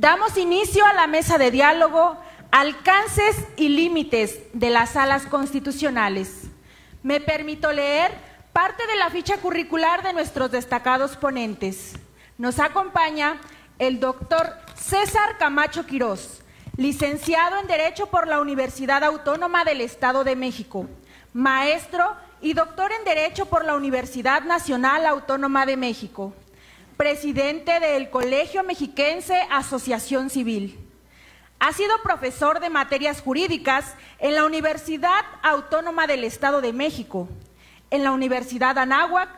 Damos inicio a la mesa de diálogo Alcances y límites de las salas constitucionales. Me permito leer parte de la ficha curricular de nuestros destacados ponentes. Nos acompaña el doctor César Camacho Quirós, licenciado en Derecho por la Universidad Autónoma del Estado de México, maestro y doctor en Derecho por la Universidad Nacional Autónoma de México, presidente del Colegio Mexiquense Asociación Civil. Ha sido profesor de materias jurídicas en la Universidad Autónoma del Estado de México, en la Universidad Anáhuac,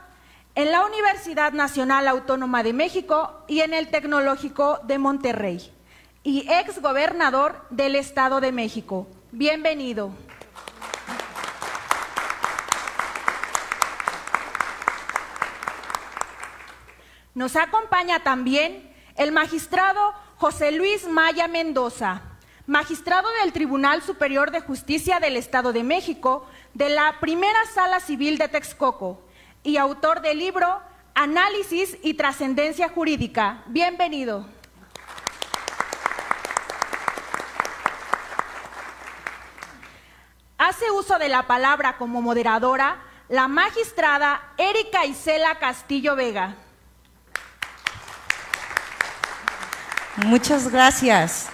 en la Universidad Nacional Autónoma de México y en el Tecnológico de Monterrey, y ex gobernador del Estado de México. Bienvenido. Nos acompaña también el magistrado José Luis Maya Mendoza, magistrado del Tribunal Superior de Justicia del Estado de México, de la Primera Sala Civil de Texcoco y autor del libro Análisis y Trascendencia Jurídica. Bienvenido. Hace uso de la palabra como moderadora la magistrada Erika Isela Castillo Vega. Muchas gracias.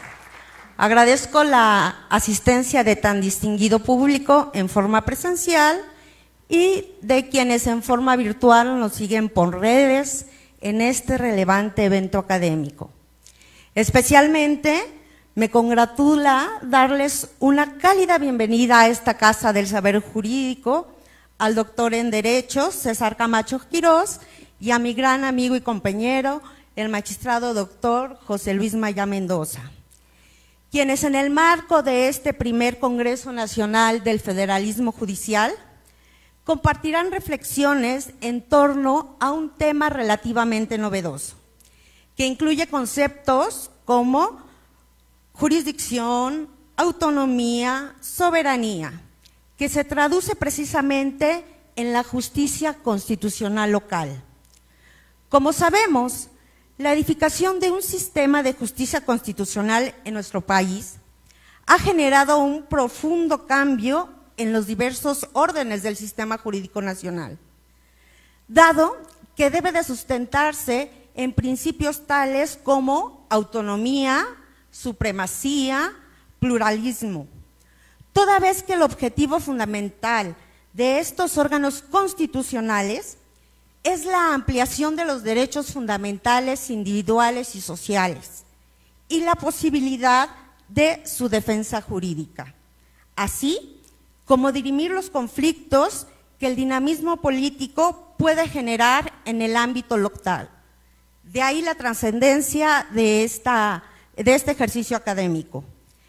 Agradezco la asistencia de tan distinguido público en forma presencial y de quienes en forma virtual nos siguen por redes en este relevante evento académico. Especialmente me congratula darles una cálida bienvenida a esta Casa del Saber Jurídico, al doctor en Derecho César Camacho Quirós y a mi gran amigo y compañero, el magistrado doctor José Luis Maya Mendoza, quienes en el marco de este primer Congreso Nacional del Federalismo Judicial compartirán reflexiones en torno a un tema relativamente novedoso, que incluye conceptos como jurisdicción, autonomía, soberanía, que se traduce precisamente en la justicia constitucional local. Como sabemos, la edificación de un sistema de justicia constitucional en nuestro país ha generado un profundo cambio en los diversos órdenes del sistema jurídico nacional, dado que debe de sustentarse en principios tales como autonomía, supremacía, pluralismo, toda vez que el objetivo fundamental de estos órganos constitucionales es la ampliación de los derechos fundamentales individuales y sociales y la posibilidad de su defensa jurídica, así como dirimir los conflictos que el dinamismo político puede generar en el ámbito local. De ahí la trascendencia de, de este ejercicio académico.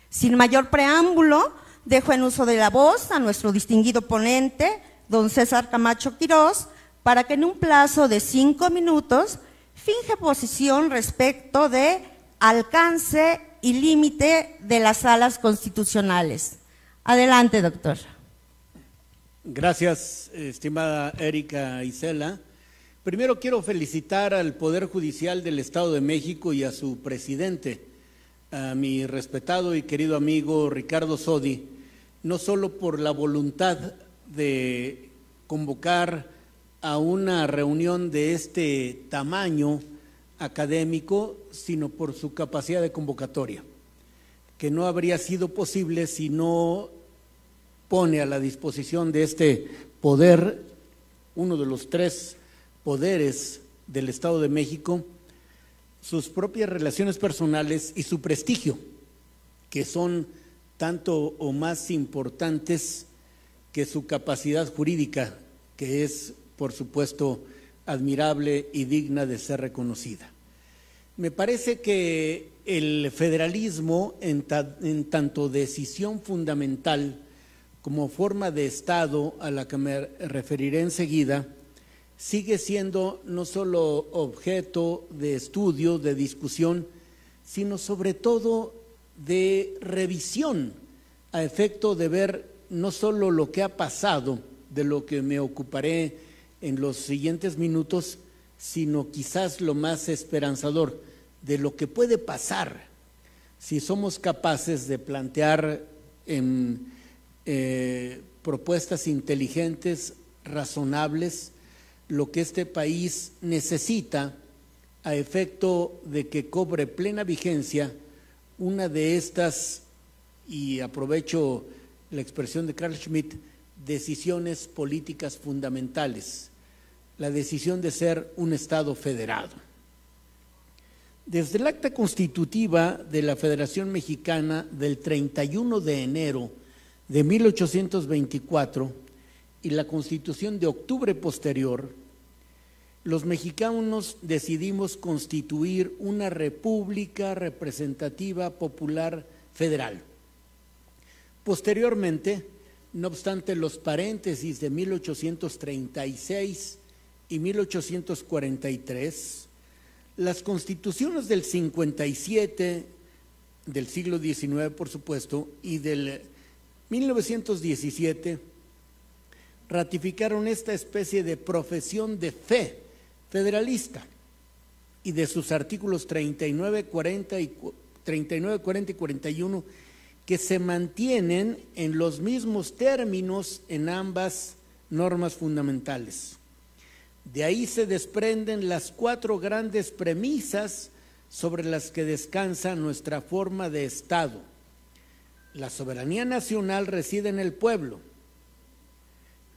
Sin mayor preámbulo, dejo en uso de la voz a nuestro distinguido ponente, don César Camacho Quirós, para que en un plazo de cinco minutos finge posición respecto de alcance y límite de las salas constitucionales. Adelante, doctor. Gracias, estimada Erika Isela. Primero quiero felicitar al Poder Judicial del Estado de México y a su presidente, a mi respetado y querido amigo Ricardo Sodi, no solo por la voluntad de convocar a una reunión de este tamaño académico, sino por su capacidad de convocatoria, que no habría sido posible si no pone a la disposición de este poder, uno de los tres poderes del Estado de México, sus propias relaciones personales y su prestigio, que son tanto o más importantes que su capacidad jurídica, que es por supuesto, admirable y digna de ser reconocida. Me parece que el federalismo, en, tanto decisión fundamental como forma de Estado a la que me referiré enseguida, sigue siendo no solo objeto de estudio, de discusión, sino sobre todo de revisión a efecto de ver no solo lo que ha pasado, de lo que me ocuparé en los siguientes minutos, sino quizás lo más esperanzador de lo que puede pasar si somos capaces de plantear en eh, propuestas inteligentes, razonables, lo que este país necesita a efecto de que cobre plena vigencia una de estas, y aprovecho la expresión de Carl Schmitt, decisiones políticas fundamentales, la decisión de ser un Estado federado. Desde el acta constitutiva de la Federación Mexicana del 31 de enero de 1824 y la constitución de octubre posterior, los mexicanos decidimos constituir una república representativa popular federal. Posteriormente, no obstante los paréntesis de 1836 y 1843, las constituciones del 57, del siglo XIX por supuesto, y del 1917, ratificaron esta especie de profesión de fe federalista y de sus artículos 39, 40 y 39, 40 y 41 que se mantienen en los mismos términos en ambas normas fundamentales. De ahí se desprenden las cuatro grandes premisas sobre las que descansa nuestra forma de Estado. La soberanía nacional reside en el pueblo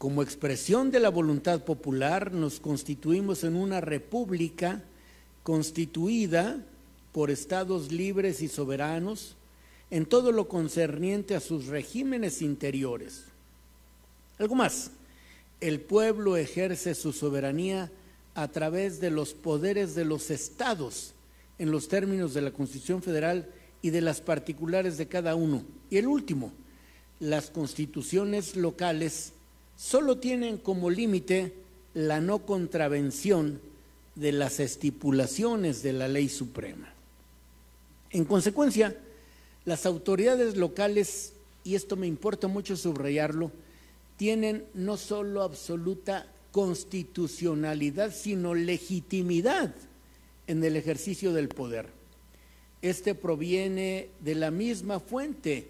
como expresión de la voluntad popular, nos constituimos en una república constituida por estados libres y soberanos en todo lo concerniente a sus regímenes interiores. Algo más, el pueblo ejerce su soberanía a través de los poderes de los estados en los términos de la Constitución Federal y de las particulares de cada uno. Y el último, las constituciones locales solo tienen como límite la no contravención de las estipulaciones de la ley suprema. En consecuencia, las autoridades locales, y esto me importa mucho subrayarlo, tienen no solo absoluta constitucionalidad, sino legitimidad en el ejercicio del poder. Este proviene de la misma fuente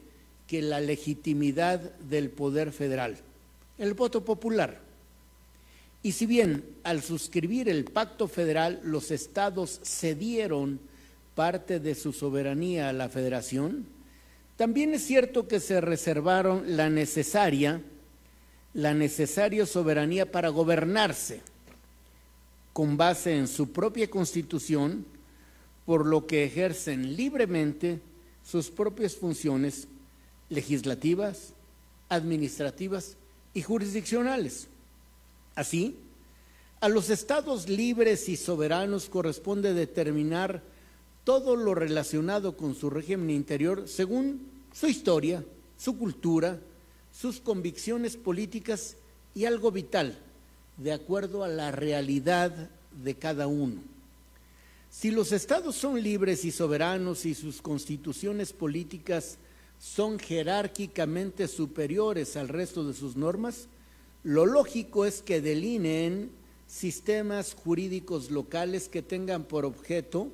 que la legitimidad del poder federal el voto popular. Y si bien al suscribir el pacto federal los estados cedieron parte de su soberanía a la federación, también es cierto que se reservaron la necesaria, la necesaria soberanía para gobernarse con base en su propia constitución, por lo que ejercen libremente sus propias funciones legislativas, administrativas y jurisdiccionales. Así, a los estados libres y soberanos corresponde determinar todo lo relacionado con su régimen interior según su historia, su cultura, sus convicciones políticas y algo vital, de acuerdo a la realidad de cada uno. Si los estados son libres y soberanos y sus constituciones políticas son jerárquicamente superiores al resto de sus normas, lo lógico es que delineen sistemas jurídicos locales que tengan por objeto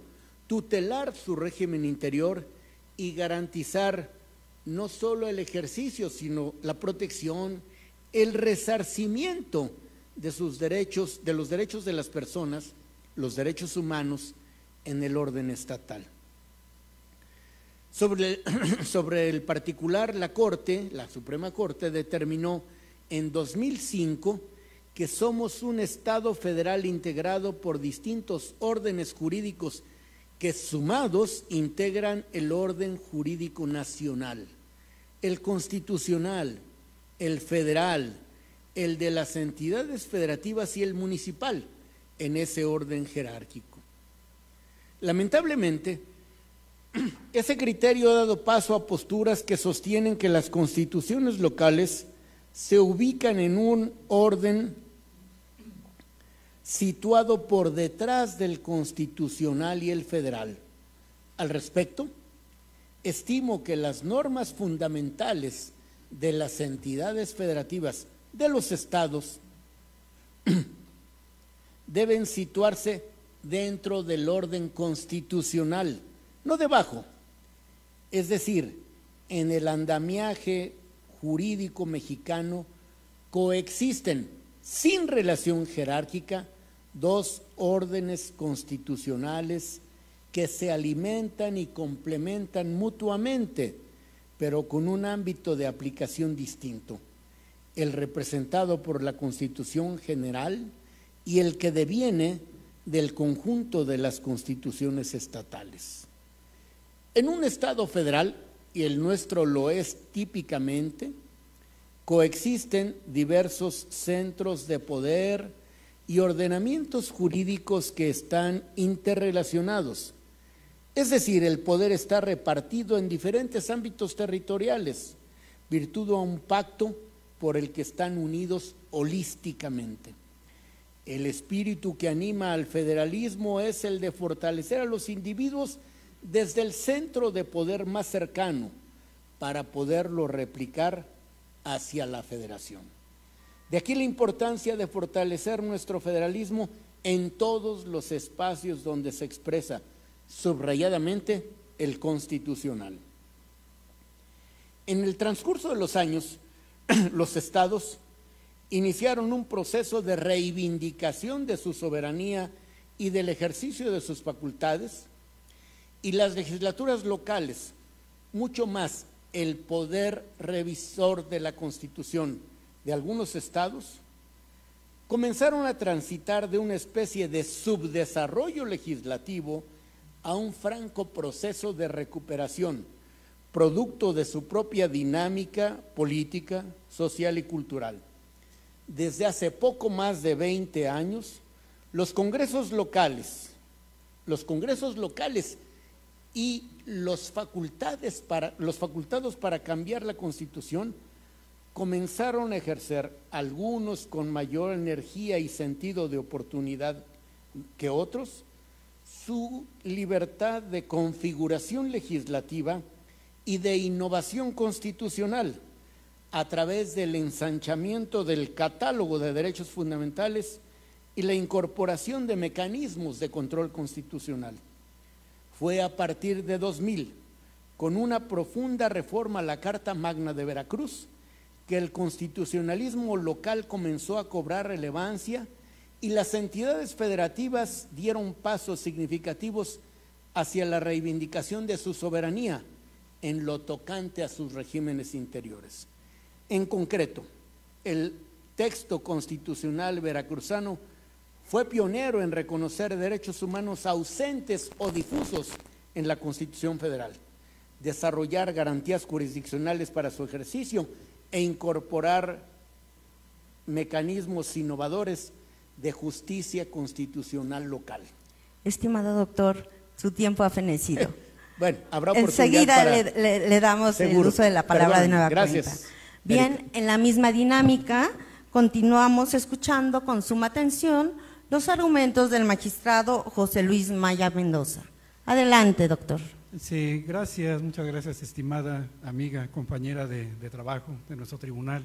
tutelar su régimen interior y garantizar no solo el ejercicio, sino la protección, el resarcimiento de sus derechos, de los derechos de las personas, los derechos humanos en el orden estatal. Sobre, sobre el particular, la Corte, la Suprema Corte, determinó en 2005 que somos un Estado federal integrado por distintos órdenes jurídicos que sumados integran el orden jurídico nacional, el constitucional, el federal, el de las entidades federativas y el municipal, en ese orden jerárquico. Lamentablemente, ese criterio ha dado paso a posturas que sostienen que las constituciones locales se ubican en un orden situado por detrás del constitucional y el federal. Al respecto, estimo que las normas fundamentales de las entidades federativas de los estados deben situarse dentro del orden constitucional, no debajo. Es decir, en el andamiaje jurídico mexicano coexisten sin relación jerárquica dos órdenes constitucionales que se alimentan y complementan mutuamente, pero con un ámbito de aplicación distinto, el representado por la Constitución General y el que deviene del conjunto de las constituciones estatales. En un Estado federal, y el nuestro lo es típicamente, coexisten diversos centros de poder y ordenamientos jurídicos que están interrelacionados. Es decir, el poder está repartido en diferentes ámbitos territoriales, virtud a un pacto por el que están unidos holísticamente. El espíritu que anima al federalismo es el de fortalecer a los individuos desde el centro de poder más cercano para poderlo replicar hacia la federación. De aquí la importancia de fortalecer nuestro federalismo en todos los espacios donde se expresa subrayadamente el constitucional. En el transcurso de los años, los estados iniciaron un proceso de reivindicación de su soberanía y del ejercicio de sus facultades, y las legislaturas locales, mucho más el poder revisor de la Constitución de algunos estados, comenzaron a transitar de una especie de subdesarrollo legislativo a un franco proceso de recuperación, producto de su propia dinámica política, social y cultural. Desde hace poco más de 20 años, los congresos locales, los congresos locales y los, facultades para, los facultados para cambiar la constitución comenzaron a ejercer, algunos con mayor energía y sentido de oportunidad que otros, su libertad de configuración legislativa y de innovación constitucional a través del ensanchamiento del catálogo de derechos fundamentales y la incorporación de mecanismos de control constitucional. Fue a partir de 2000, con una profunda reforma a la Carta Magna de Veracruz, que el constitucionalismo local comenzó a cobrar relevancia y las entidades federativas dieron pasos significativos hacia la reivindicación de su soberanía en lo tocante a sus regímenes interiores. En concreto, el texto constitucional veracruzano fue pionero en reconocer derechos humanos ausentes o difusos en la Constitución Federal, desarrollar garantías jurisdiccionales para su ejercicio e incorporar mecanismos innovadores de justicia constitucional local. Estimado doctor, su tiempo ha fenecido. bueno, habrá oportunidad Enseguida le, damos el uso de la palabra de nueva gracias. Bien, en la misma dinámica, continuamos escuchando con suma atención los argumentos del magistrado José Luis Maya Mendoza. Adelante, doctor. Sí, gracias, muchas gracias, estimada amiga, compañera de, trabajo de nuestro tribunal.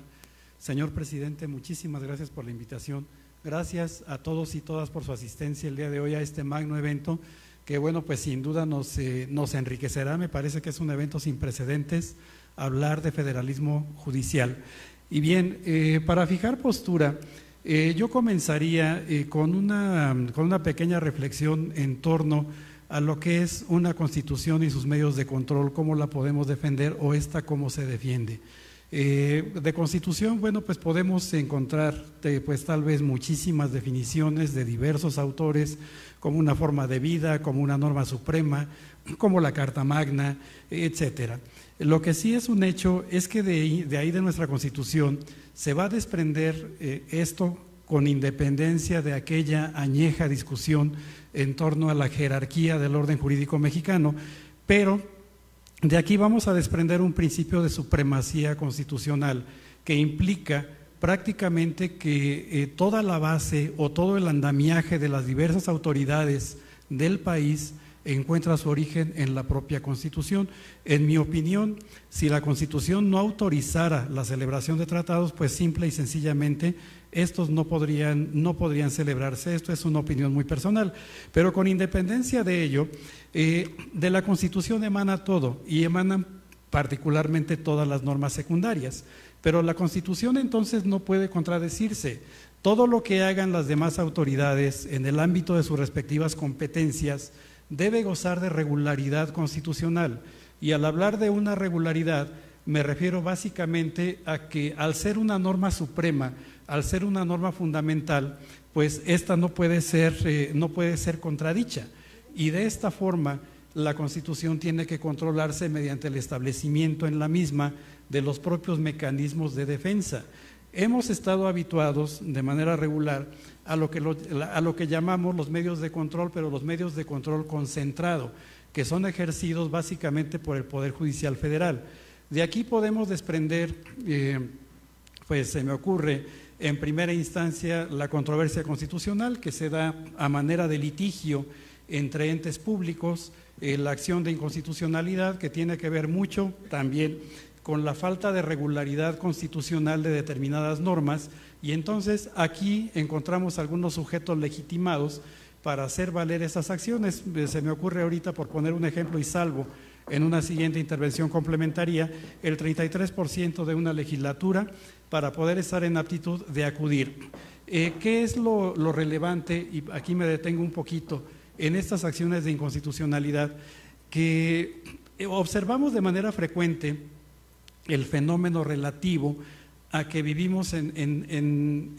Señor presidente, muchísimas gracias por la invitación. Gracias a todos y todas por su asistencia el día de hoy a este magno evento, que bueno, pues sin duda nos, eh, nos enriquecerá. Me parece que es un evento sin precedentes hablar de federalismo judicial. Y bien, eh, para fijar postura, eh, yo comenzaría con, una, con una pequeña reflexión en torno a lo que es una constitución y sus medios de control, cómo la podemos defender o esta cómo se defiende. De constitución, bueno, pues podemos encontrar pues tal vez muchísimas definiciones de diversos autores como una forma de vida, como una norma suprema, como la Carta Magna, etcétera. Lo que sí es un hecho es que de, ahí de nuestra Constitución se va a desprender eh, esto con independencia de aquella añeja discusión en torno a la jerarquía del orden jurídico mexicano, pero de aquí vamos a desprender un principio de supremacía constitucional que implica prácticamente que eh, toda la base o todo el andamiaje de las diversas autoridades del país encuentra su origen en la propia Constitución. En mi opinión, si la Constitución no autorizara la celebración de tratados, pues simple y sencillamente estos no podrían, no podrían celebrarse. Esto es una opinión muy personal. Pero con independencia de ello, eh, de la Constitución emana todo y emanan particularmente todas las normas secundarias. Pero la Constitución entonces no puede contradecirse. Todo lo que hagan las demás autoridades en el ámbito de sus respectivas competencias, debe gozar de regularidad constitucional. Y al hablar de una regularidad, me refiero básicamente a que al ser una norma suprema, al ser una norma fundamental, pues esta no puede ser, eh, no puede ser contradicha. Y de esta forma, la Constitución tiene que controlarse mediante el establecimiento en la misma de los propios mecanismos de defensa. Hemos estado habituados de manera regular a lo, que a lo que llamamos los medios de control, pero los medios de control concentrado, que son ejercidos básicamente por el Poder Judicial Federal. De aquí podemos desprender, eh, pues se me ocurre, en primera instancia, la controversia constitucional que se da a manera de litigio entre entes públicos, eh, la acción de inconstitucionalidad que tiene que ver mucho también con la falta de regularidad constitucional de determinadas normas y entonces aquí encontramos algunos sujetos legitimados para hacer valer esas acciones. Eh, se me ocurre ahorita, por poner un ejemplo y salvo, en una siguiente intervención complementaria, el 33% de una legislatura para poder estar en aptitud de acudir. Eh, ¿Qué es lo, relevante? Y aquí me detengo un poquito en estas acciones de inconstitucionalidad que observamos de manera frecuente el fenómeno relativo a que vivimos en,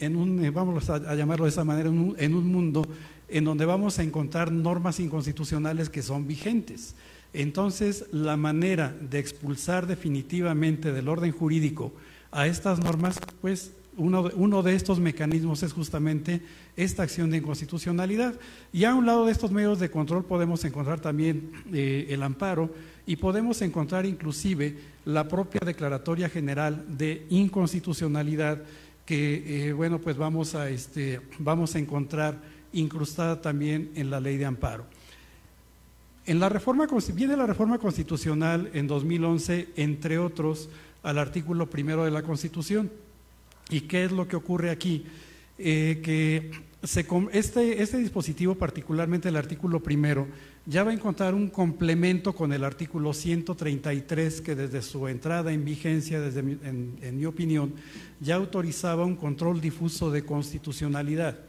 un, eh, vamos a, llamarlo de esa manera, en un, mundo en donde vamos a encontrar normas inconstitucionales que son vigentes. Entonces, la manera de expulsar definitivamente del orden jurídico a estas normas, pues uno, de estos mecanismos es justamente esta acción de inconstitucionalidad. Y a un lado de estos medios de control podemos encontrar también eh, el amparo y podemos encontrar inclusive la propia declaratoria general de inconstitucionalidad que, eh, bueno, pues vamos a, este, vamos a encontrar incrustada también en la ley de amparo. En la reforma, viene la reforma constitucional en 2011, entre otros, al artículo primero de la Constitución. ¿Y qué es lo que ocurre aquí? Eh, que este, este dispositivo, particularmente el artículo primero, ya va a encontrar un complemento con el artículo 133 que desde su entrada en vigencia, desde en, mi opinión, ya autorizaba un control difuso de constitucionalidad.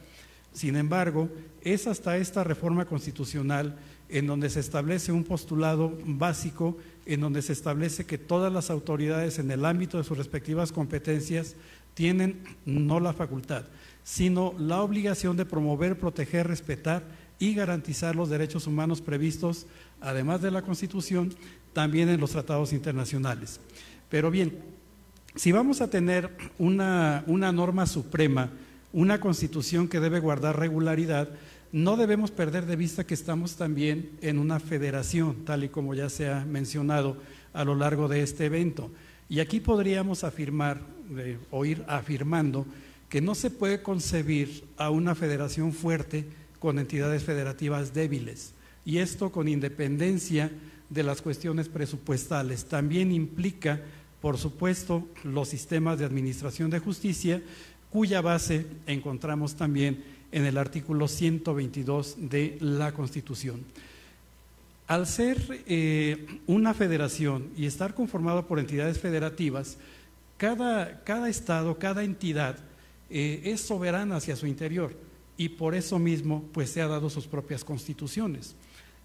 Sin embargo, es hasta esta reforma constitucional en donde se establece un postulado básico, en donde se establece que todas las autoridades en el ámbito de sus respectivas competencias tienen no la facultad, sino la obligación de promover, proteger, respetar y garantizar los derechos humanos previstos, además de la Constitución, también en los tratados internacionales. Pero bien, si vamos a tener una, una norma suprema, una constitución que debe guardar regularidad, no debemos perder de vista que estamos también en una federación, tal y como ya se ha mencionado a lo largo de este evento. Y aquí podríamos afirmar, o ir afirmando, que no se puede concebir a una federación fuerte con entidades federativas débiles. Y esto con independencia de las cuestiones presupuestales. También implica, por supuesto, los sistemas de administración de justicia, cuya base encontramos también en el artículo 122 de la Constitución. Al ser eh, una federación y estar conformado por entidades federativas, cada, cada Estado, cada entidad eh, es soberana hacia su interior y por eso mismo pues se ha dado sus propias constituciones.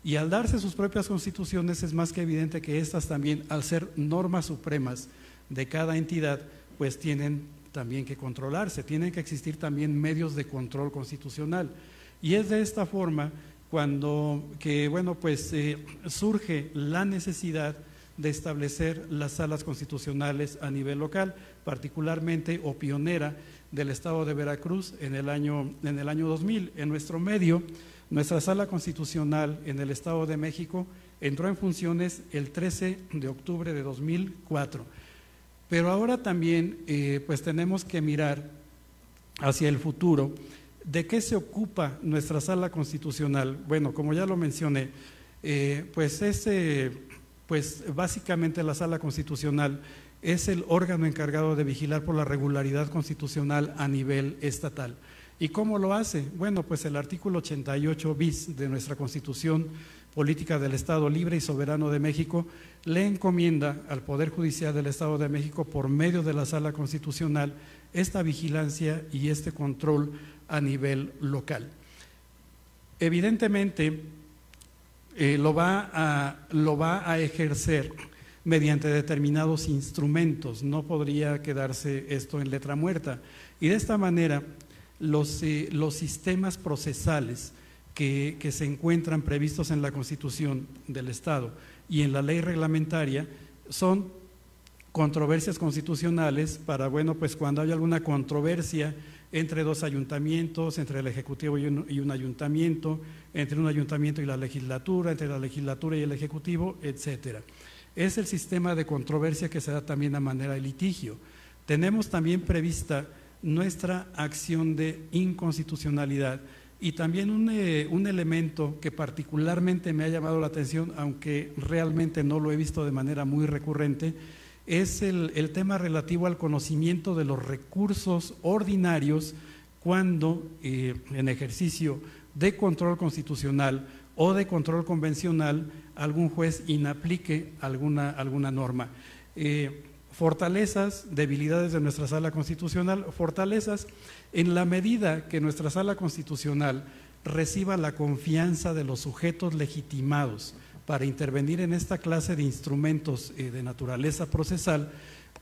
Y al darse sus propias constituciones es más que evidente que estas también, al ser normas supremas de cada entidad, pues tienen también que controlarse, tienen que existir también medios de control constitucional. Y es de esta forma cuando que bueno pues eh, surge la necesidad de establecer las salas constitucionales a nivel local, particularmente o pionera del Estado de Veracruz en el año, en el año 2000. En nuestro medio, nuestra sala constitucional en el Estado de México entró en funciones el 13 de octubre de 2004. Pero ahora también eh, pues tenemos que mirar hacia el futuro. ¿De qué se ocupa nuestra sala constitucional? Bueno, como ya lo mencioné, Eh, pues, ese, pues básicamente la sala constitucional es el órgano encargado de vigilar por la regularidad constitucional a nivel estatal. ¿Y cómo lo hace? Bueno, pues el artículo 88 bis de nuestra Constitución Política del Estado Libre y Soberano de México le encomienda al Poder Judicial del Estado de México por medio de la Sala Constitucional esta vigilancia y este control a nivel local. Evidentemente, eh, lo, va a, lo va a ejercer mediante determinados instrumentos, no podría quedarse esto en letra muerta. Y de esta manera, los, eh, los sistemas procesales que, que, se encuentran previstos en la Constitución del Estado y en la ley reglamentaria son controversias constitucionales para, bueno, pues cuando hay alguna controversia entre dos ayuntamientos, entre el Ejecutivo y un, y un, ayuntamiento, entre un ayuntamiento y la legislatura, entre la legislatura y el Ejecutivo, etcétera. Es el sistema de controversia que se da también a manera de litigio. Tenemos también prevista nuestra acción de inconstitucionalidad y también un, eh, un, elemento que particularmente me ha llamado la atención, aunque realmente no lo he visto de manera muy recurrente, es el, el, tema relativo al conocimiento de los recursos ordinarios cuando eh, en ejercicio de control constitucional o de control convencional algún juez inaplique alguna, alguna norma. Eh, fortalezas, debilidades de nuestra sala constitucional, fortalezas en la medida que nuestra sala constitucional reciba la confianza de los sujetos legitimados para intervenir en esta clase de instrumentos eh, de naturaleza procesal,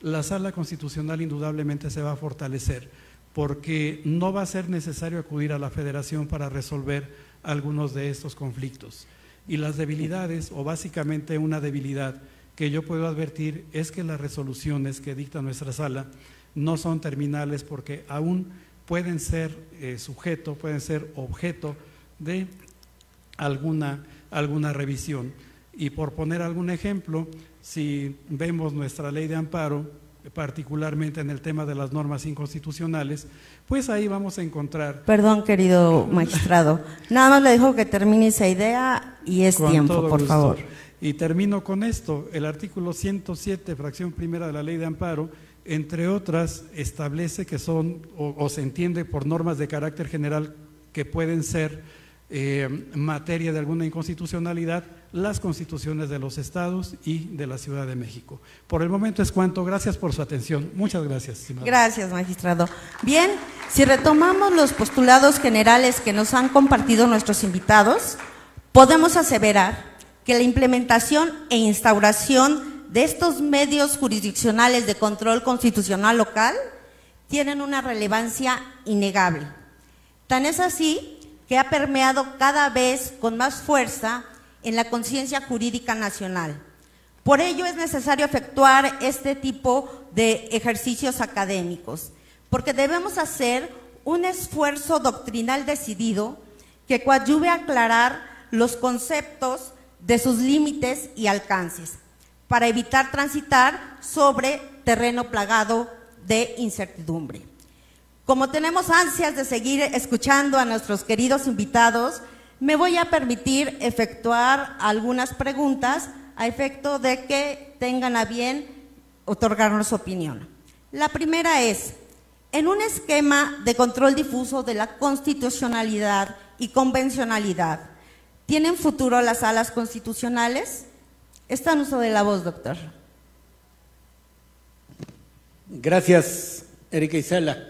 la sala constitucional indudablemente se va a fortalecer, porque no va a ser necesario acudir a la federación para resolver algunos de estos conflictos. Y las debilidades, o básicamente una debilidad que yo puedo advertir, es que las resoluciones que dicta nuestra sala no son terminales porque aún pueden ser eh, sujeto, pueden ser objeto de alguna alguna revisión. Y por poner algún ejemplo, si vemos nuestra ley de amparo, particularmente en el tema de las normas inconstitucionales, pues ahí vamos a encontrar. Perdón, querido magistrado, nada más le dejo que termine esa idea y es tiempo, por gusto. favor. Y termino con esto: el artículo 107, fracción primera de la ley de amparo, entre otras, establece que son, o, se entiende por normas de carácter general que pueden ser eh, materia de alguna inconstitucionalidad las constituciones de los estados y de la Ciudad de México. Por el momento es cuanto. Gracias por su atención. Muchas gracias. Gracias, magistrado. Bien, si retomamos los postulados generales que nos han compartido nuestros invitados, podemos aseverar que la implementación e instauración de estos medios jurisdiccionales de control constitucional local tienen una relevancia innegable. Tan es así que ha permeado cada vez con más fuerza en la conciencia jurídica nacional. Por ello es necesario efectuar este tipo de ejercicios académicos, porque debemos hacer un esfuerzo doctrinal decidido que coadyuve a aclarar los conceptos de sus límites y alcances, para evitar transitar sobre terreno plagado de incertidumbre. Como tenemos ansias de seguir escuchando a nuestros queridos invitados, me voy a permitir efectuar algunas preguntas a efecto de que tengan a bien otorgarnos su opinión. La primera es, en un esquema de control difuso de la constitucionalidad y convencionalidad, ¿tienen futuro las salas constitucionales? Está en uso de la voz, doctor. Gracias, Erika Isela.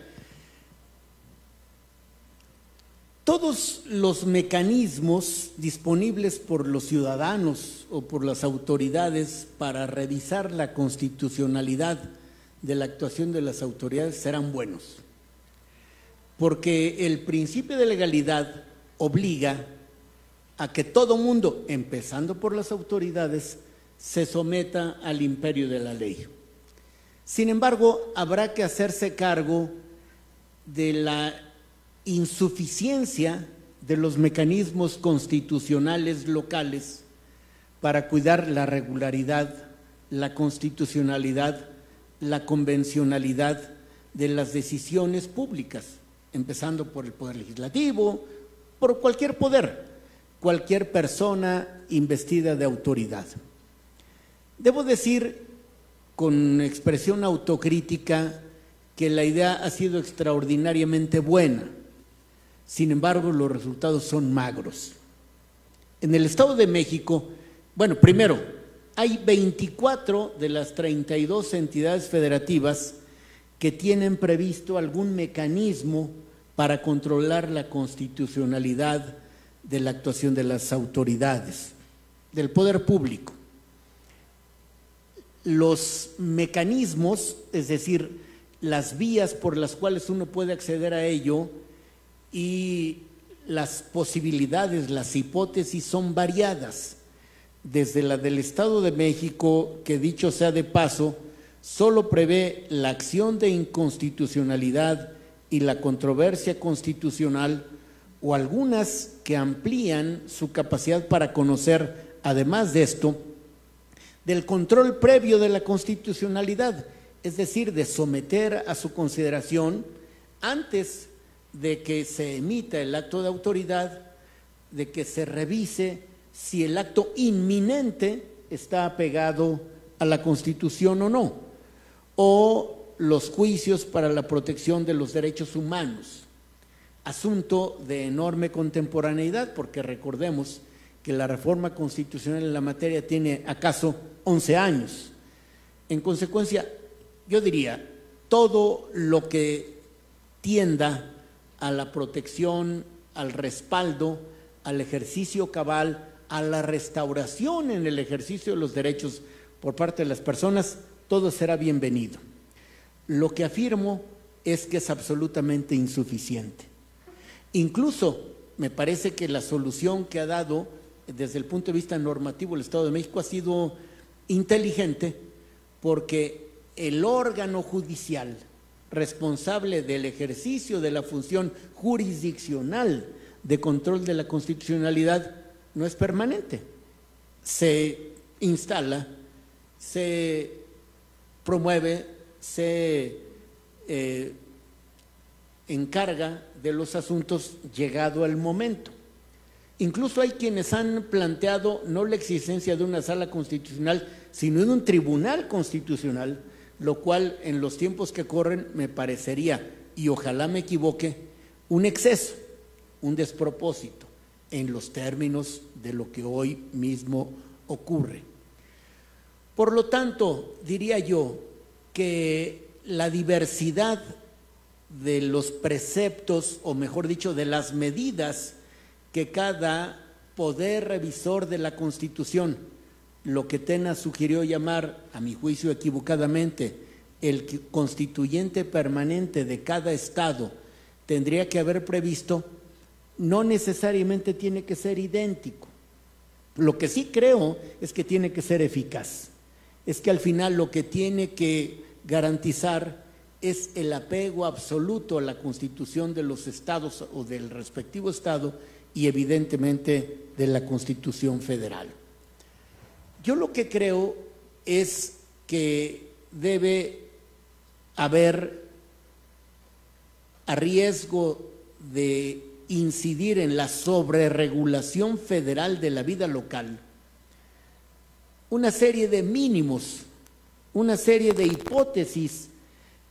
todos los mecanismos disponibles por los ciudadanos o por las autoridades para revisar la constitucionalidad de la actuación de las autoridades serán buenos, porque el principio de legalidad obliga a que todo mundo, empezando por las autoridades, se someta al imperio de la ley. Sin embargo, habrá que hacerse cargo de la insuficiencia de los mecanismos constitucionales locales para cuidar la regularidad, la constitucionalidad, la convencionalidad de las decisiones públicas, empezando por el Poder Legislativo, por cualquier poder. cualquier persona investida de autoridad. Debo decir con expresión autocrítica que la idea ha sido extraordinariamente buena. Sin embargo, los resultados son magros. En el Estado de México, bueno, primero, hay 24 de las 32 entidades federativas que tienen previsto algún mecanismo para controlar la constitucionalidad de la actuación de las autoridades, del poder público. Los mecanismos, es decir, las vías por las cuales uno puede acceder a ello y las posibilidades, las hipótesis son variadas. Desde la del Estado de México, que dicho sea de paso, solo prevé la acción de inconstitucionalidad y la controversia constitucional o algunas que amplían su capacidad para conocer, además de esto, del control previo de la constitucionalidad es decir, de someter a su consideración antes de que se emita el acto de autoridad, de que se revise si el acto inminente está apegado a la Constitución o no, o los juicios para la protección de los derechos humanos, asunto de enorme contemporaneidad, porque recordemos que la reforma constitucional en la materia tiene acaso 11 años. En consecuencia, yo diría, todo lo que tienda a la protección, al respaldo, al ejercicio cabal, a la restauración en el ejercicio de los derechos por parte de las personas, todo será bienvenido. Lo que afirmo es que es absolutamente insuficiente. Incluso me parece que la solución que ha dado desde el punto de vista normativo el Estado de México ha sido inteligente porque el órgano judicial responsable del ejercicio de la función jurisdiccional de control de la constitucionalidad no es permanente. Se instala, se promueve, se eh, encarga de los asuntos llegado al momento. Incluso hay quienes han planteado no la existencia de una sala constitucional, sino de un tribunal constitucional lo cual en los tiempos que corren me parecería, y ojalá me equivoque, un exceso, un despropósito en los términos de lo que hoy mismo ocurre. Por lo tanto, diría yo que la diversidad de los preceptos, o mejor dicho, de las medidas que cada poder revisor de la Constitución lo que Tena sugirió llamar, a mi juicio equivocadamente, el constituyente permanente de cada Estado tendría que haber previsto, no necesariamente tiene que ser idéntico. Lo que sí creo es que tiene que ser eficaz. Es que al final lo que tiene que garantizar es el apego absoluto a la constitución de los estados o del respectivo estado y evidentemente de la constitución federal. Yo lo que creo es que debe haber, a riesgo de incidir en la sobreregulación federal de la vida local, una serie de mínimos, una serie de hipótesis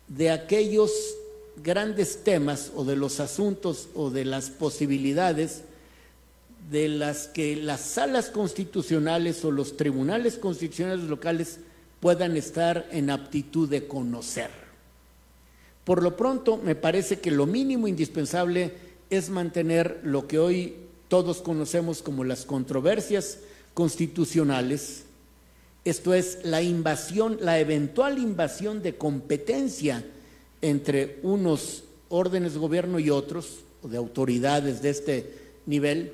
de aquellos grandes temas o de los asuntos o de las posibilidades de las que las salas constitucionales o los tribunales constitucionales locales puedan estar en aptitud de conocer. Por lo pronto, me parece que lo mínimo indispensable es mantener lo que hoy todos conocemos como las controversias constitucionales, esto es la invasión, la eventual invasión de competencia entre unos órdenes de gobierno y otros, o de autoridades de este nivel,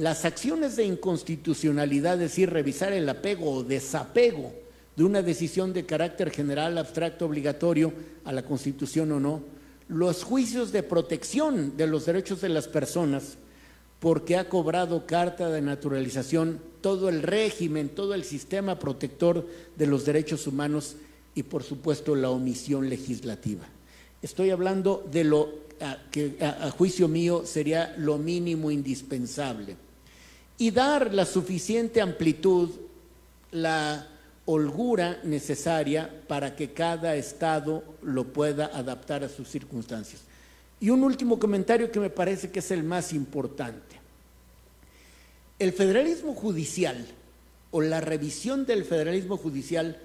las acciones de inconstitucionalidad, es decir, revisar el apego o desapego de una decisión de carácter general, abstracto, obligatorio a la Constitución o no, los juicios de protección de los derechos de las personas, porque ha cobrado carta de naturalización todo el régimen, todo el sistema protector de los derechos humanos y por supuesto la omisión legislativa. Estoy hablando de lo que a juicio mío sería lo mínimo indispensable. Y dar la suficiente amplitud, la holgura necesaria para que cada Estado lo pueda adaptar a sus circunstancias. Y un último comentario que me parece que es el más importante. El federalismo judicial o la revisión del federalismo judicial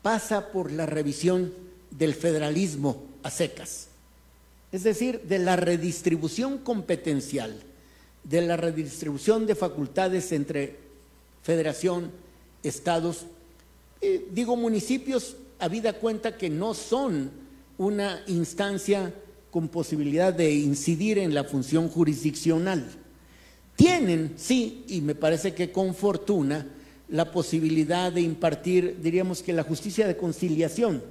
pasa por la revisión del federalismo a secas, es decir, de la redistribución competencial, de la redistribución de facultades entre federación, estados, eh, digo municipios, habida cuenta que no son una instancia con posibilidad de incidir en la función jurisdiccional. Tienen, sí, y me parece que con fortuna, la posibilidad de impartir, diríamos que la justicia de conciliación,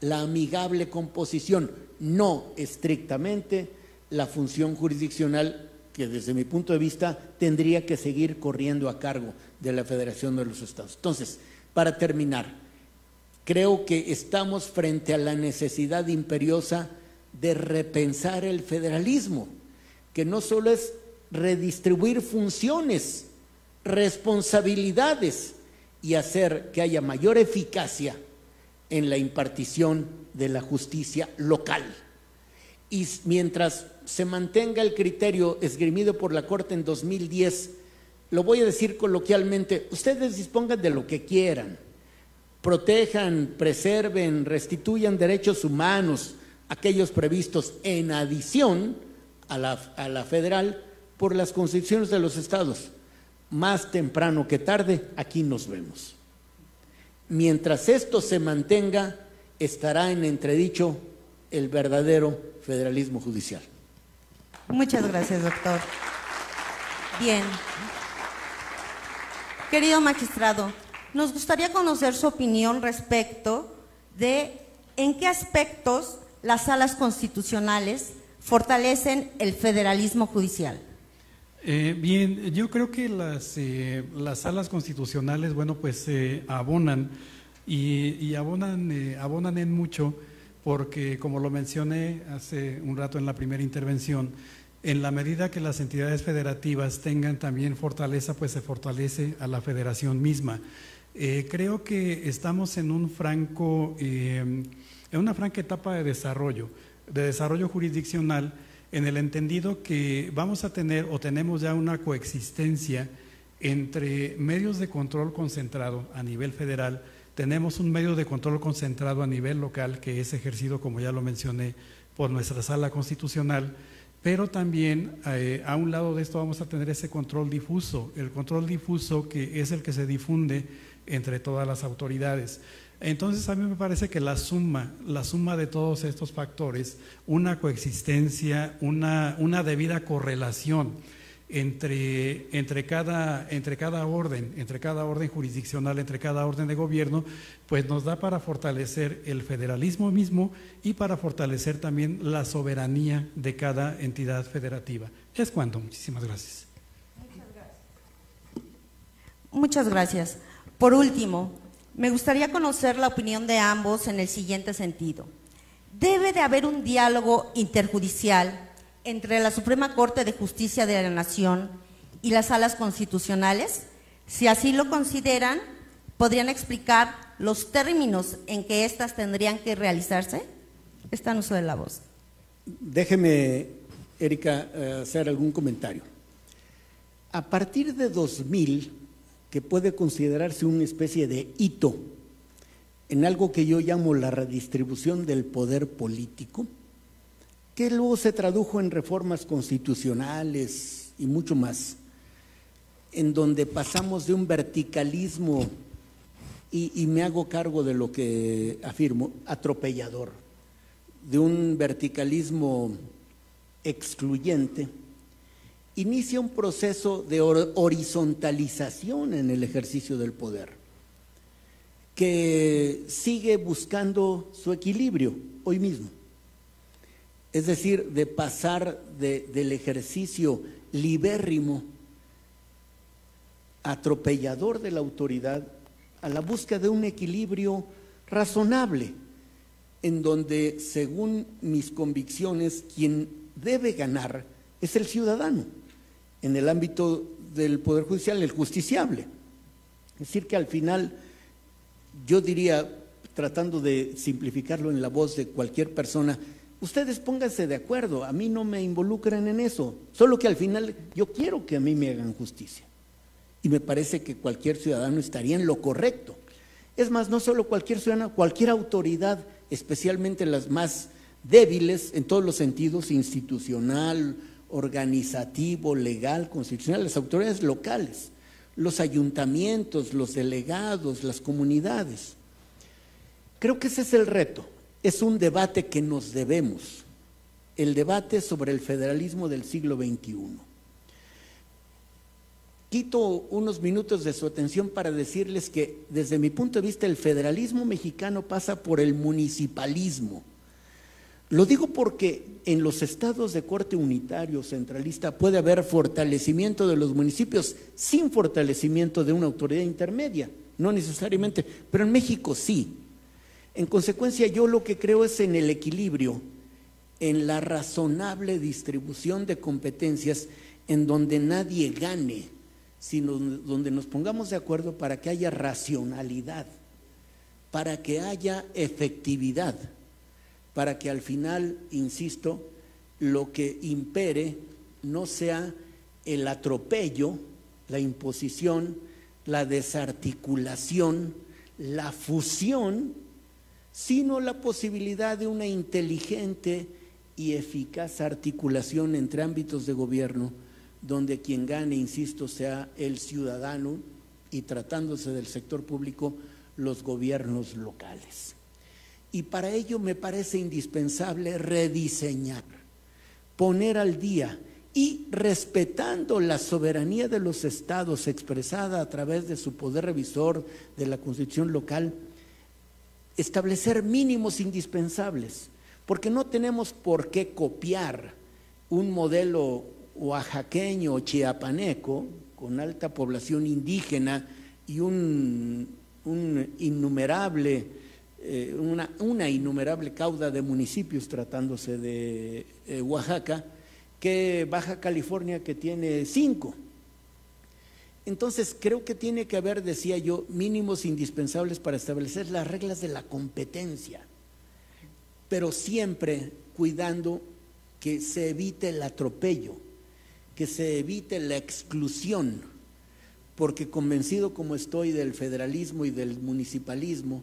la amigable composición, no estrictamente la función jurisdiccional que desde mi punto de vista tendría que seguir corriendo a cargo de la Federación de los Estados. Entonces, para terminar, creo que estamos frente a la necesidad imperiosa de repensar el federalismo, que no solo es redistribuir funciones, responsabilidades y hacer que haya mayor eficacia en la impartición de la justicia local. Y mientras se mantenga el criterio esgrimido por la Corte en 2010, lo voy a decir coloquialmente, ustedes dispongan de lo que quieran, protejan, preserven, restituyan derechos humanos, aquellos previstos en adición a la, federal por las constituciones de los estados. Más temprano que tarde, aquí nos vemos. Mientras esto se mantenga, estará en entredicho el verdadero federalismo judicial. Muchas gracias, doctor. Bien. Querido magistrado, nos gustaría conocer su opinión respecto de en qué aspectos las salas constitucionales fortalecen el federalismo judicial. Eh, bien, yo creo que las, eh, las salas constitucionales, bueno, pues eh, abonan y, abonan, abonan en mucho porque, como lo mencioné hace un rato en la primera intervención, en la medida que las entidades federativas tengan también fortaleza, pues se fortalece a la federación misma. creo que estamos en un franco, en una franca etapa de desarrollo, de desarrollo jurisdiccional en el entendido que vamos a tener o tenemos ya una coexistencia entre medios de control concentrado a nivel federal, tenemos un medio de control concentrado a nivel local que es ejercido, como ya lo mencioné, por nuestra sala constitucional, pero también eh, a un lado de esto vamos a tener ese control difuso, el control difuso que es el que se difunde entre todas las autoridades. Entonces a mí me parece que la suma, la suma de todos estos factores, una coexistencia, una, una debida correlación entre, entre, cada, entre cada orden, entre cada orden jurisdiccional, entre cada orden de gobierno, pues nos da para fortalecer el federalismo mismo y para fortalecer también la soberanía de cada entidad federativa. Es cuanto. Muchísimas gracias. Muchas gracias. Muchas gracias. Por último, me gustaría conocer la opinión de ambos en el siguiente sentido. ¿Debe de haber un diálogo interjudicial entre la Suprema Corte de Justicia de la Nación y las salas constitucionales? Si así lo consideran, ¿podrían explicar los términos en que éstas tendrían que realizarse? Está en uso de la voz. Déjeme, Erika, eh, hacer algún comentario. A partir de 2000, que puede considerarse una especie de hito en algo que yo llamo la redistribución del poder político, que luego se tradujo en reformas constitucionales y mucho más, en donde pasamos de un verticalismo, y, me hago cargo de lo que afirmo, atropellador, de un verticalismo excluyente, inicia un proceso de horizontalización en el ejercicio del poder, que sigue buscando su equilibrio hoy mismo. Es decir, de pasar del ejercicio libérrimo, atropellador de la autoridad, a la búsqueda de un equilibrio razonable, en donde, según mis convicciones, quien debe ganar es el ciudadano en el ámbito del Poder Judicial, el justiciable. Es decir, que al final yo diría, tratando de simplificarlo en la voz de cualquier persona, ustedes pónganse de acuerdo, a mí no me involucran en eso, solo que al final yo quiero que a mí me hagan justicia. Y me parece que cualquier ciudadano estaría en lo correcto. Es más, no solo cualquier ciudadano, cualquier autoridad, especialmente las más débiles en todos los sentidos, institucional, organizativo, legal, constitucional, las autoridades locales, los ayuntamientos, los delegados, las comunidades. Creo que ese es el reto, es un debate que nos debemos, el debate sobre el federalismo del siglo XXI. Quito unos minutos de su atención para decirles que desde mi punto de vista el federalismo mexicano pasa por el municipalismo. Lo digo porque en los estados de corte unitario centralista puede haber fortalecimiento de los municipios sin fortalecimiento de una autoridad intermedia, no necesariamente, pero en México sí. En consecuencia, yo lo que creo es en el equilibrio, en la razonable distribución de competencias en donde nadie gane sino donde nos pongamos de acuerdo para que haya racionalidad, para que haya efectividad, para que al final, insisto, lo que impere no sea el atropello, la imposición, la desarticulación, la fusión, sino la posibilidad de una inteligente y eficaz articulación entre ámbitos de gobierno donde quien gane, insisto, sea el ciudadano y tratándose del sector público, los gobiernos locales. Y para ello me parece indispensable rediseñar, poner al día y respetando la soberanía de los estados expresada a través de su poder revisor de la constitución local, establecer mínimos indispensables, porque no tenemos por qué copiar un modelo oaxaqueño o chiapaneco, con alta población indígena y un, innumerable, eh, una, innumerable cauda de municipios tratándose de Oaxaca, que Baja California que tiene cinco. Entonces creo que tiene que haber, decía yo, mínimos indispensables para establecer las reglas de la competencia, pero siempre cuidando que se evite el atropello que se evite la exclusión, porque convencido como estoy del federalismo y del municipalismo,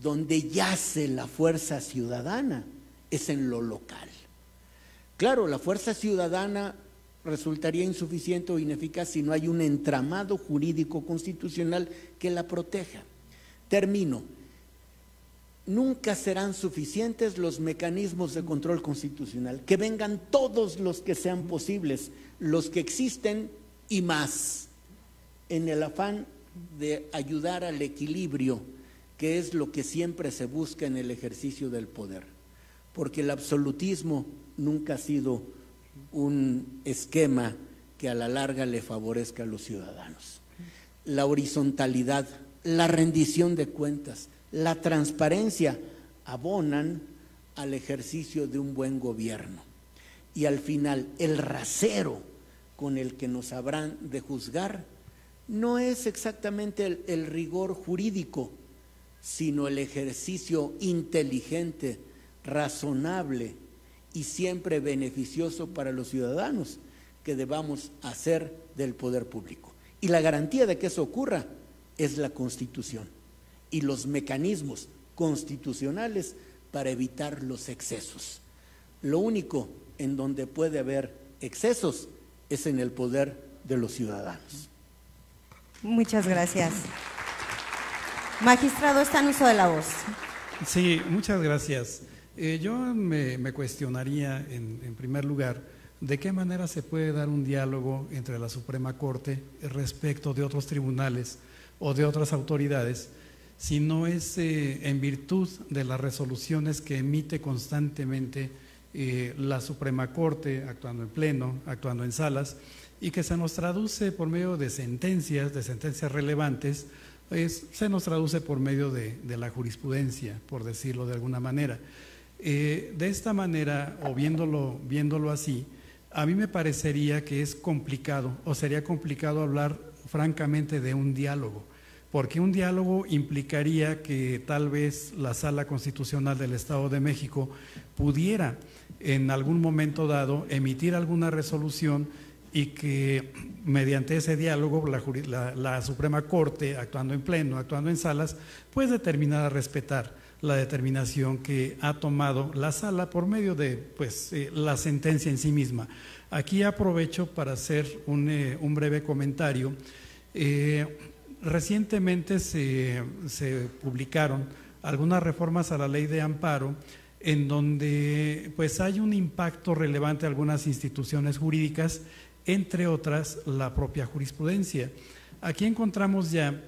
donde yace la fuerza ciudadana es en lo local. Claro, la fuerza ciudadana resultaría insuficiente o ineficaz si no hay un entramado jurídico constitucional que la proteja. Termino. Nunca serán suficientes los mecanismos de control constitucional, que vengan todos los que sean posibles, los que existen y más, en el afán de ayudar al equilibrio, que es lo que siempre se busca en el ejercicio del poder. Porque el absolutismo nunca ha sido un esquema que a la larga le favorezca a los ciudadanos. La horizontalidad, la rendición de cuentas, la transparencia abonan al ejercicio de un buen gobierno. Y al final, el rasero con el que nos habrán de juzgar no es exactamente el, rigor jurídico, sino el ejercicio inteligente, razonable y siempre beneficioso para los ciudadanos que debamos hacer del poder público. Y la garantía de que eso ocurra es la Constitución y los mecanismos constitucionales para evitar los excesos. Lo único en donde puede haber excesos es en el poder de los ciudadanos. Muchas gracias. Magistrado, está en uso de la voz. Sí, muchas gracias. Eh, yo me, cuestionaría, en, primer lugar, de qué manera se puede dar un diálogo entre la Suprema Corte respecto de otros tribunales o de otras autoridades, si no es eh, en virtud de las resoluciones que emite constantemente eh, la Suprema Corte actuando en pleno, actuando en salas, y que se nos traduce por medio de sentencias, de sentencias relevantes, se nos traduce por medio de, la jurisprudencia, por decirlo de alguna manera. Eh, de esta manera, o viéndolo, viéndolo así, a mí me parecería que es complicado o sería complicado hablar francamente de un diálogo, porque un diálogo implicaría que tal vez la Sala Constitucional del Estado de México pudiera en algún momento dado emitir alguna resolución y que mediante ese diálogo la, Suprema Corte, actuando en pleno, actuando en salas, pues determinar a respetar la determinación que ha tomado la sala por medio de pues, eh, la sentencia en sí misma. Aquí aprovecho para hacer un, eh, breve comentario. Eh, recientemente se, se, publicaron algunas reformas a la ley de amparo en donde pues hay un impacto relevante a algunas instituciones jurídicas entre otras la propia jurisprudencia. Aquí encontramos ya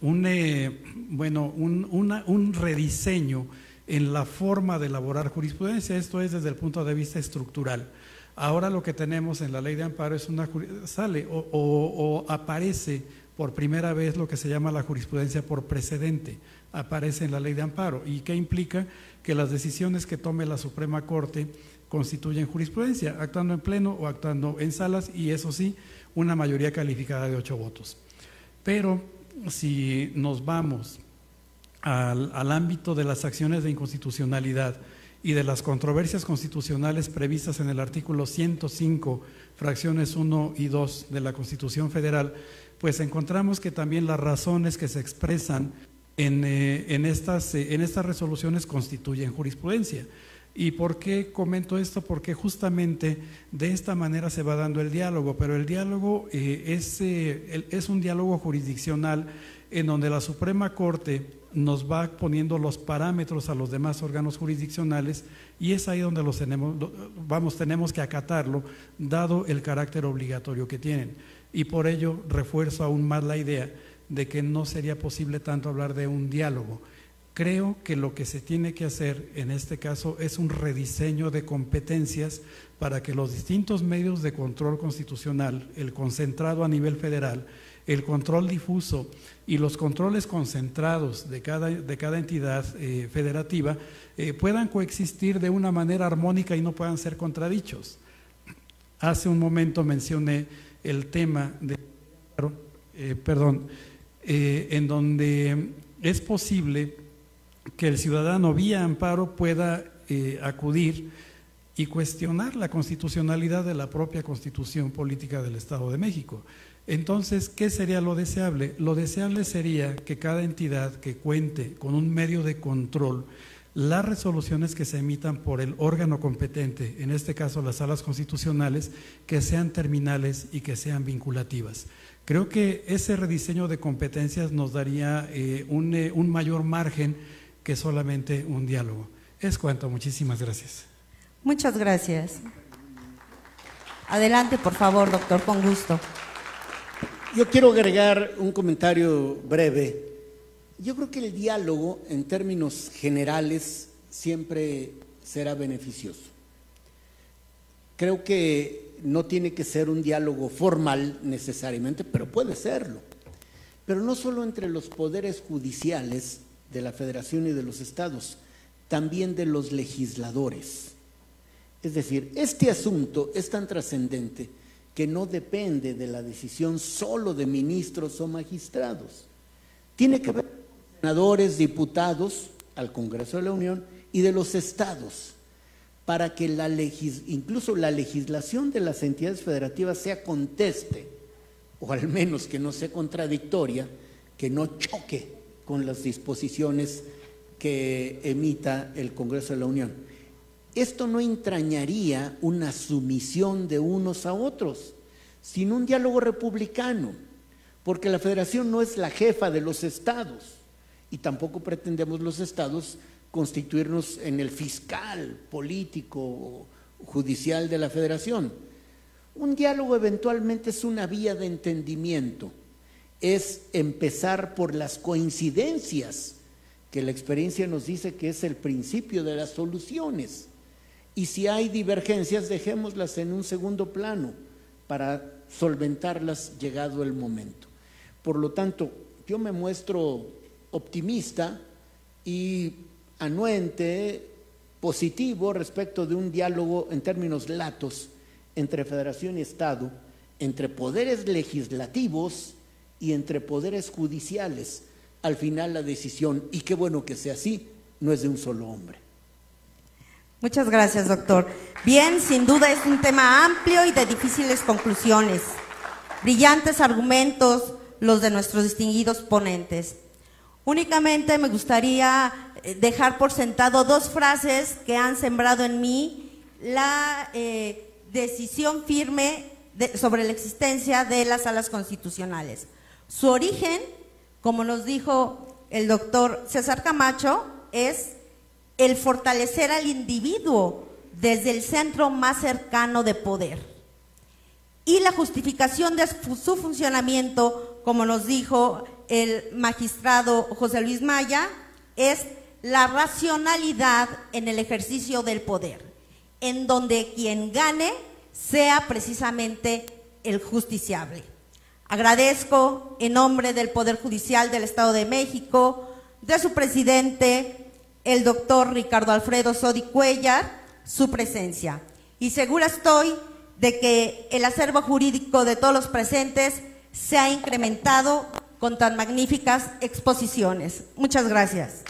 un, eh, bueno, un, rediseño en la forma de elaborar jurisprudencia, esto es desde el punto de vista estructural. Ahora lo que tenemos en la ley de amparo es una sale o, aparece por primera vez lo que se llama la jurisprudencia por precedente, aparece en la ley de amparo y que implica que las decisiones que tome la Suprema Corte constituyen jurisprudencia, actuando en pleno o actuando en salas, y eso sí, una mayoría calificada de ocho votos. Pero si nos vamos al, ámbito de las acciones de inconstitucionalidad y de las controversias constitucionales previstas en el artículo 105, fracciones 1 y 2 de la Constitución Federal, pues encontramos que también las razones que se expresan en, eh, en, estas, eh, en estas resoluciones constituyen jurisprudencia. ¿Y por qué comento esto? Porque justamente de esta manera se va dando el diálogo, pero el diálogo eh, es, eh, es un diálogo jurisdiccional en donde la Suprema Corte nos va poniendo los parámetros a los demás órganos jurisdiccionales y es ahí donde los tenemos, vamos, tenemos que acatarlo, dado el carácter obligatorio que tienen. Y por ello refuerzo aún más la idea de que no sería posible tanto hablar de un diálogo, Creo que lo que se tiene que hacer en este caso es un rediseño de competencias para que los distintos medios de control constitucional, el concentrado a nivel federal, el control difuso y los controles concentrados de cada, de cada entidad eh, federativa eh, puedan coexistir de una manera armónica y no puedan ser contradichos. Hace un momento mencioné el tema de, eh, perdón, en donde es posible que el ciudadano vía amparo pueda eh, acudir y cuestionar la constitucionalidad de la propia constitución política del Estado de México. Entonces, ¿qué sería lo deseable? Lo deseable sería que cada entidad que cuente con un medio de control, las resoluciones que se emitan por el órgano competente, en este caso las salas constitucionales, que sean terminales y que sean vinculativas. Creo que ese rediseño de competencias nos daría eh, eh, un mayor margen que solamente un diálogo. Es cuanto, muchísimas gracias. Muchas gracias. Adelante, por favor, doctor, con gusto. Yo quiero agregar un comentario breve. Yo creo que el diálogo, en términos generales, siempre será beneficioso. Creo que no tiene que ser un diálogo formal necesariamente, pero puede serlo. Pero no solo entre los poderes judiciales, de la federación y de los estados, también de los legisladores. Es decir, este asunto es tan trascendente que no depende de la decisión solo de ministros o magistrados. Tiene que ver con senadores, diputados al Congreso de la Unión y de los estados, para que la incluso la legislación de las entidades federativas sea conteste, o al menos que no sea contradictoria, que no choque con las disposiciones que emita el Congreso de la Unión. Esto no entrañaría una sumisión de unos a otros, sino un diálogo republicano, porque la federación no es la jefa de los estados y tampoco pretendemos los estados constituirnos en el fiscal político judicial de la federación. Un diálogo eventualmente es una vía de entendimiento es empezar por las coincidencias, que la experiencia nos dice que es el principio de las soluciones. Y si hay divergencias, dejémoslas en un segundo plano para solventarlas llegado el momento. Por lo tanto, yo me muestro optimista y anuente, positivo respecto de un diálogo en términos latos entre federación y Estado, entre poderes legislativos y entre poderes judiciales. Al final la decisión, y qué bueno que sea así, no es de un solo hombre. Muchas gracias, doctor. Bien, sin duda es un tema amplio y de difíciles conclusiones. Brillantes argumentos los de nuestros distinguidos ponentes. Únicamente me gustaría eh, dejar por sentado dos frases que han sembrado en mí la eh, decisión firme sobre la existencia de las salas constitucionales. Su origen, como nos dijo el doctor César Camacho, es el fortalecer al individuo desde el centro más cercano de poder. Y la justificación de su funcionamiento, como nos dijo el magistrado José Luis Maya, es la racionalidad en el ejercicio del poder, en donde quien gane sea precisamente el justiciable. Agradezco en nombre del Poder Judicial del Estado de México, de su presidente, el doctor Ricardo Alfredo Sodi Cuellar, su presencia. Y segura estoy de que el acervo jurídico de todos los presentes se ha incrementado con tan magníficas exposiciones. Muchas gracias.